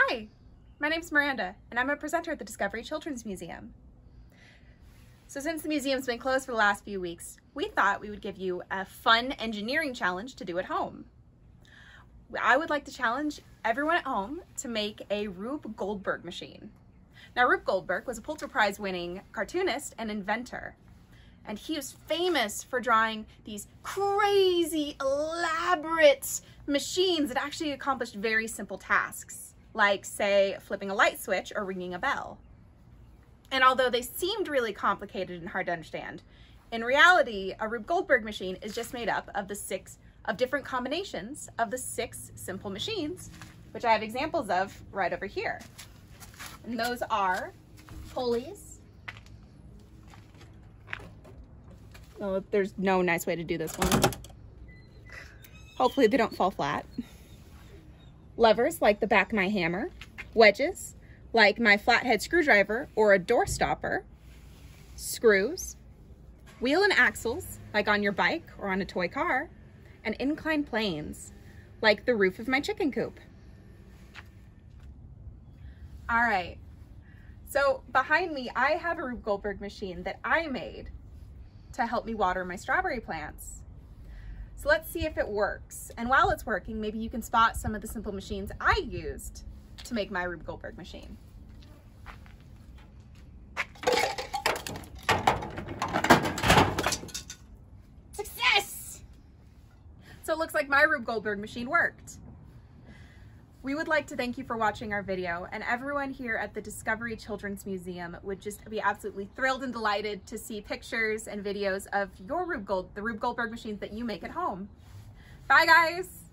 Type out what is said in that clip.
Hi, my name's Miranda, and I'm a presenter at the Discovery Children's Museum. So since the museum's been closed for the last few weeks, we thought we would give you a fun engineering challenge to do at home. I would like to challenge everyone at home to make a Rube Goldberg machine. Now, Rube Goldberg was a Pulitzer Prize winning cartoonist and inventor. And he was famous for drawing these crazy, elaborate machines that actually accomplished very simple tasks, like, say, flipping a light switch or ringing a bell. And although they seemed really complicated and hard to understand, in reality, a Rube Goldberg machine is just made up of the six of different combinations of the six simple machines, which I have examples of right over here. And those are pulleys. Oh, there's no nice way to do this one. Hopefully they don't fall flat. Levers like the back of my hammer. Wedges like my flathead screwdriver or a door stopper. Screws. Wheel and axles like on your bike or on a toy car. And inclined planes like the roof of my chicken coop. All right, so behind me, I have a Rube Goldberg machine that I made to help me water my strawberry plants. Let's see if it works. And while it's working, maybe you can spot some of the simple machines I used to make my Rube Goldberg machine. Success! So it looks like my Rube Goldberg machine worked. We would like to thank you for watching our video and everyone here at the Discovery Children's Museum would just be absolutely thrilled and delighted to see pictures and videos of your Rube Gold, the Rube Goldberg machines that you make at home. Bye guys!